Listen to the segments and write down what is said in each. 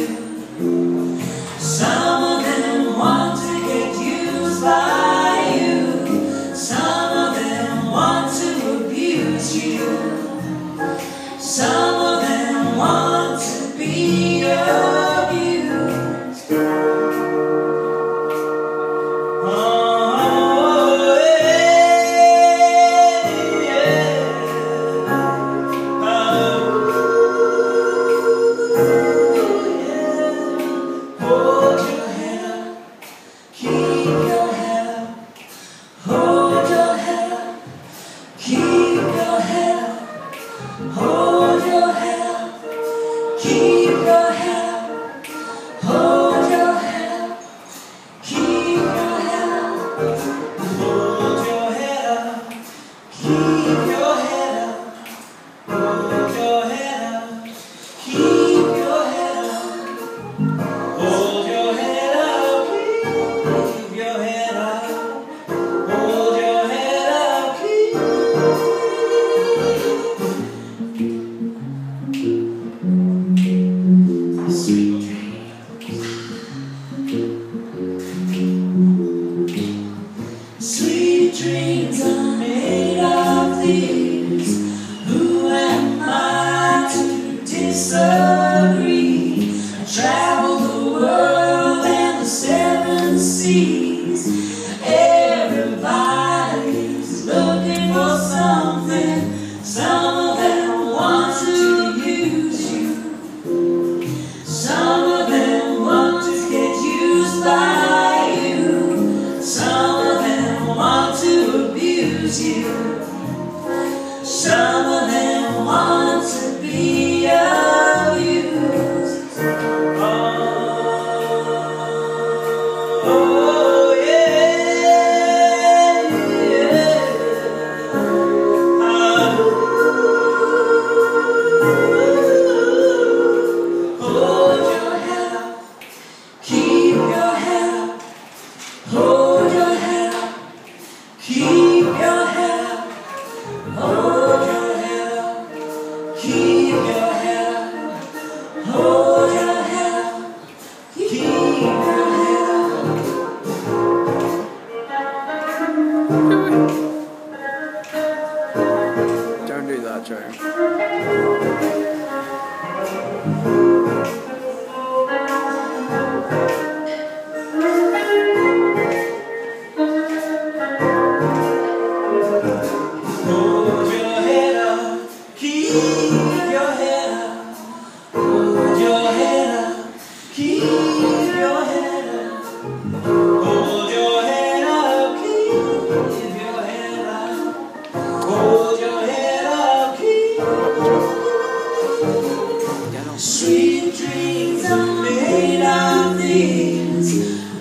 you. Keep your head, hold your head, keep misery. I the world and the seven seas. Everybody's looking for something. Some of them want to use you. Some of them want to get used by you. Some of them want to abuse you. Música things are made of things.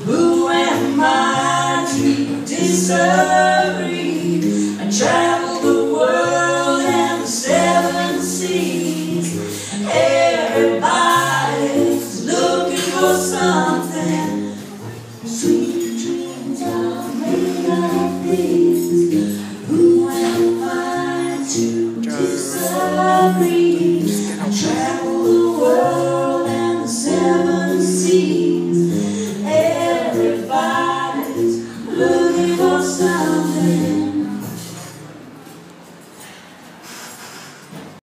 Who am I to disagree? I the world and the seven seas. Everybody's looking for something. Sweet dreams are made of things. Who am I to disagree?